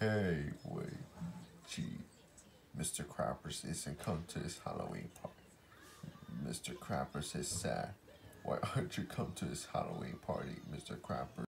Hey, wait, gee, Mr. Crappers isn't come to this Halloween party. Mr. Crappers is sad. Why aren't you come to this Halloween party, Mr. Crappers?